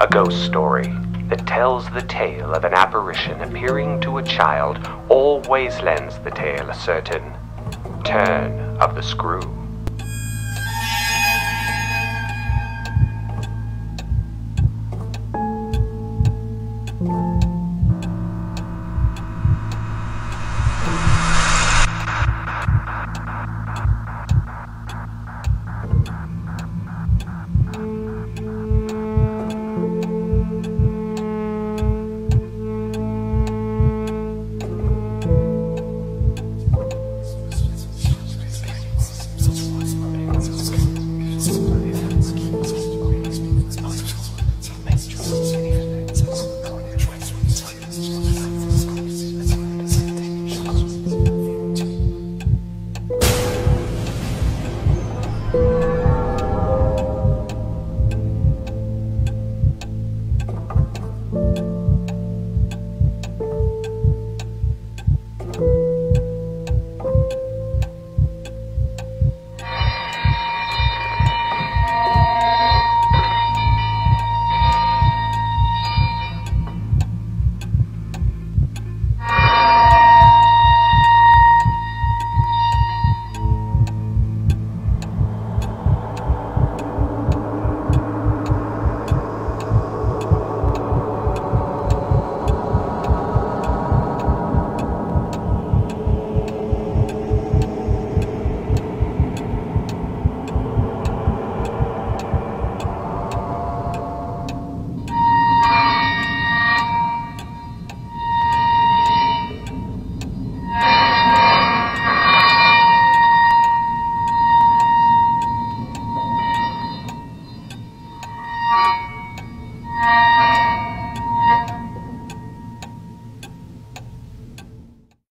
A ghost story that tells the tale of an apparition appearing to a child always lends the tale a certain turn of the screw. Thanks.